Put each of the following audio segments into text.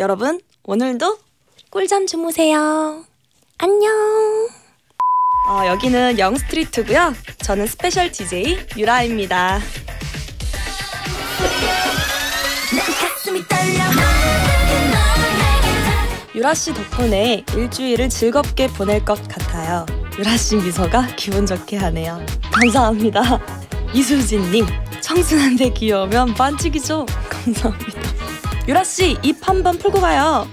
여러분, 오늘도 꿀잠 주무세요. 안녕. 어, 여기는 영스트리트고요. 저는 스페셜 DJ 유라입니다. 유라 씨 덕분에 일주일을 즐겁게 보낼 것 같아요. 유라 씨 미소가 기분 좋게 하네요. 감사합니다. 이수진님, 청순한데 귀여우면 반칙이죠. 감사합니다. 유라 씨, 입 한번 풀고 가요.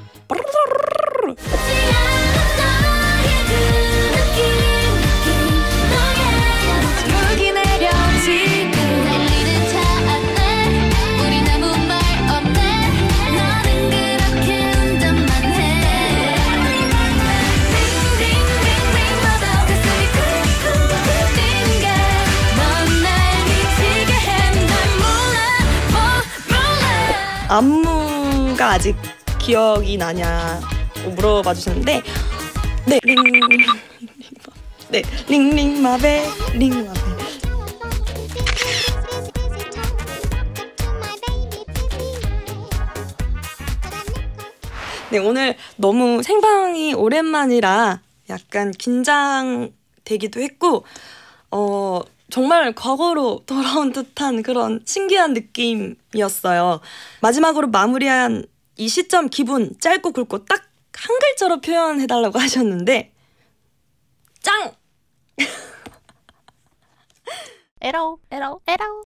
아무 안무가 아직 기억이 나냐 물어봐 주셨는데 네 링링 네 링링 마베 링 마베 네 오늘 너무 생방이 오랜만이라 약간 긴장되기도 했고 어 정말 과거로 돌아온 듯한 그런 신기한 느낌이었어요. 마지막으로 마무리한 이 시점 기분 짧고 굵고 딱 한 글자로 표현해달라고 하셨는데 짱! 에러 에러 에러